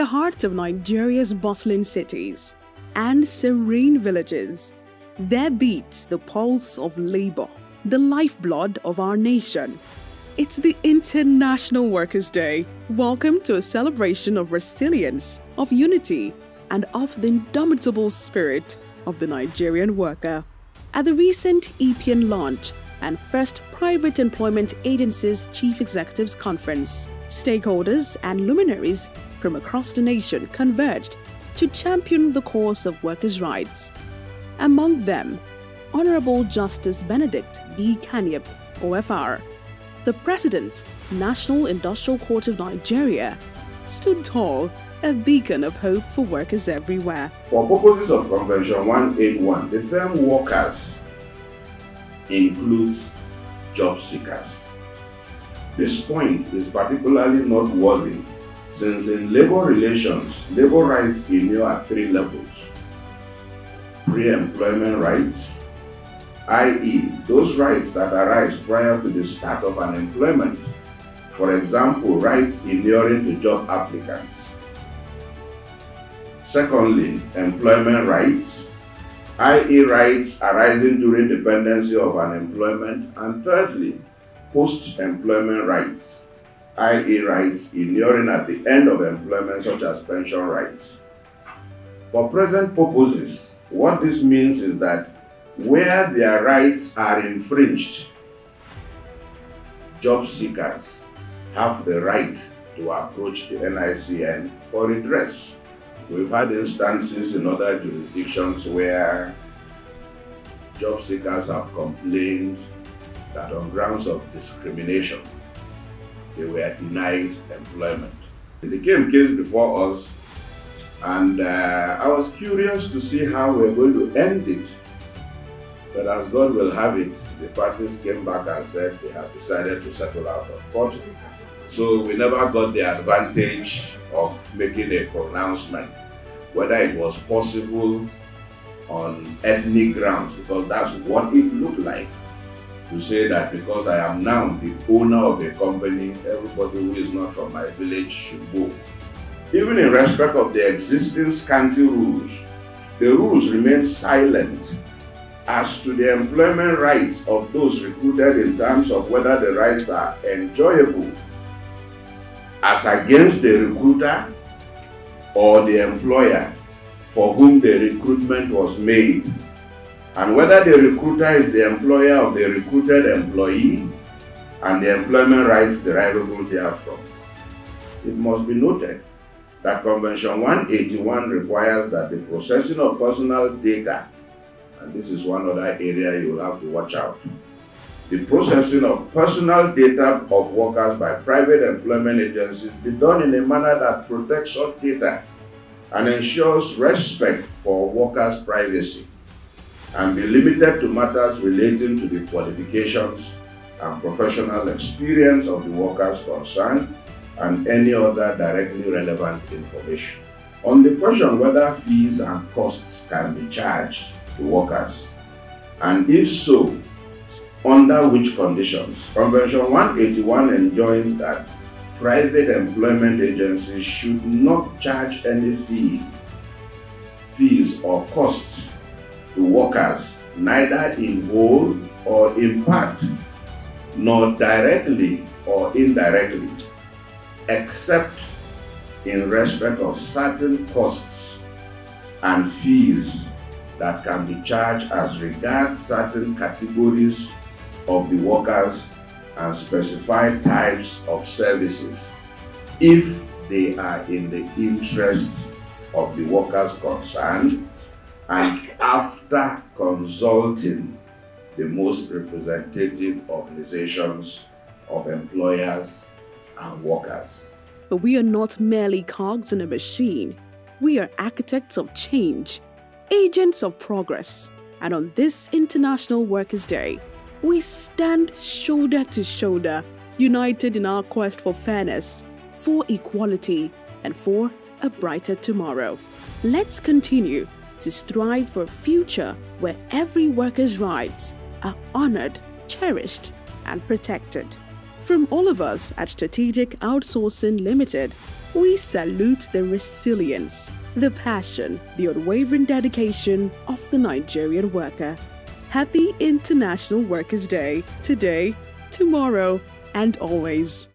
the hearts of Nigeria's bustling cities and serene villages, there beats the pulse of labor, the lifeblood of our nation. It's the International Workers' Day. Welcome to a celebration of resilience, of unity, and of the indomitable spirit of the Nigerian worker. At the recent EPN launch and first Private Employment Agencies Chief Executives Conference, stakeholders and luminaries from across the nation converged to champion the cause of workers' rights. Among them, Honorable Justice Benedict D. Kanyip, OFR, the President, National Industrial Court of Nigeria, stood tall, a beacon of hope for workers everywhere. For purposes of Convention 181, the term workers includes job seekers. This point is particularly noteworthy since in labor relations, labor rights inure at three levels. Pre-employment rights, i.e. those rights that arise prior to the start of an employment. For example, rights inuring to job applicants. Secondly, employment rights, i.e. rights arising during dependency of an employment. And thirdly, post-employment rights, i.e. rights inuring at the end of employment such as pension rights. For present purposes, what this means is that where their rights are infringed, job seekers have the right to approach the NICN for redress. We've had instances in other jurisdictions where job seekers have complained that on grounds of discrimination, they were denied employment. It came case before us, and uh, I was curious to see how we're going to end it. But as God will have it, the parties came back and said they have decided to settle out of court. So we never got the advantage of making a pronouncement whether it was possible on ethnic grounds because that's what it looked like to say that because I am now the owner of a company, everybody who is not from my village should go. Even in respect of the existing scanty rules, the rules remain silent as to the employment rights of those recruited in terms of whether the rights are enjoyable as against the recruiter or the employer for whom the recruitment was made and whether the recruiter is the employer of the recruited employee and the employment rights derivable therefrom. It must be noted that Convention 181 requires that the processing of personal data, and this is one other area you will have to watch out, the processing of personal data of workers by private employment agencies be done in a manner that protects such data and ensures respect for workers' privacy and be limited to matters relating to the qualifications and professional experience of the workers concerned and any other directly relevant information. On the question whether fees and costs can be charged to workers, and if so, under which conditions, Convention 181 enjoins that private employment agencies should not charge any fee, fees or costs to workers, neither in whole or in part, nor directly or indirectly, except in respect of certain costs and fees that can be charged as regards certain categories of the workers and specified types of services if they are in the interest of the workers concerned and after consulting the most representative organizations of employers and workers. But we are not merely cogs in a machine. We are architects of change, agents of progress. And on this International Workers' Day, we stand shoulder to shoulder, united in our quest for fairness, for equality, and for a brighter tomorrow. Let's continue to strive for a future where every worker's rights are honored, cherished, and protected. From all of us at Strategic Outsourcing Limited, we salute the resilience, the passion, the unwavering dedication of the Nigerian worker. Happy International Workers' Day today, tomorrow, and always.